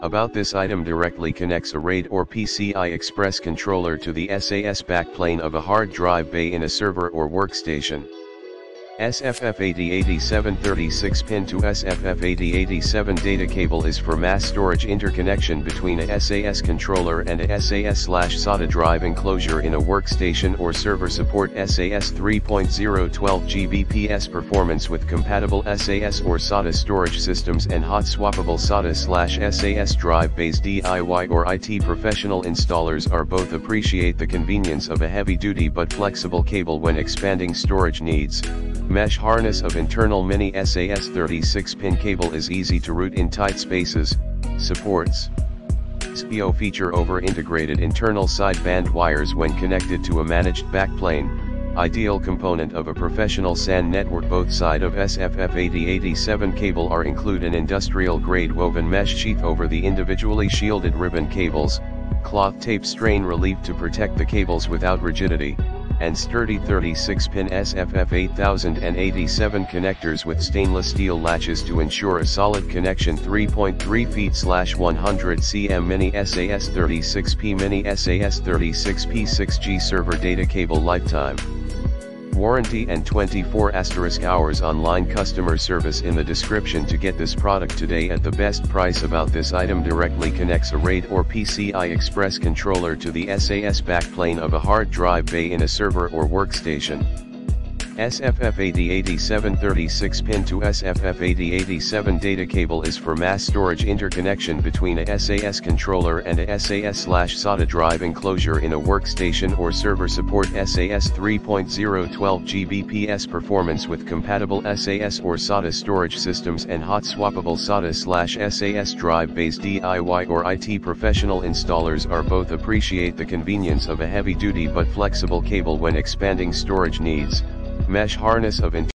About this item directly connects a RAID or PCI Express controller to the SAS backplane of a hard drive bay in a server or workstation. SFF8087 36-pin to SFF8087 data cable is for mass storage interconnection between a SAS controller and a SAS-SATA drive enclosure in a workstation or server support SAS 3.0 12 Gbps performance with compatible SAS or SATA storage systems and hot swappable SATA-SAS drive based DIY or IT professional installers are both appreciate the convenience of a heavy-duty but flexible cable when expanding storage needs. Mesh harness of internal mini SAS 36-pin cable is easy to route in tight spaces, supports. SPIO feature over integrated internal sideband wires when connected to a managed backplane, ideal component of a professional SAN network both side of SFF8087 cable are include an industrial grade woven mesh sheath over the individually shielded ribbon cables, cloth tape strain relief to protect the cables without rigidity, and sturdy 36-pin SFF 8087 connectors with stainless steel latches to ensure a solid connection 3.3 feet slash 100 cm mini SAS 36P mini SAS 36P 6G server data cable lifetime warranty and 24 asterisk hours online customer service in the description to get this product today at the best price about this item directly connects a RAID or PCI Express controller to the SAS backplane of a hard drive bay in a server or workstation. SFF8087 36-pin to SFF8087 data cable is for mass storage interconnection between a SAS controller and a SAS-SATA drive enclosure in a workstation or server support SAS 3.0 12 Gbps performance with compatible SAS or SATA storage systems and hot swappable SATA-SAS drive based DIY or IT professional installers are both appreciate the convenience of a heavy-duty but flexible cable when expanding storage needs mesh harness of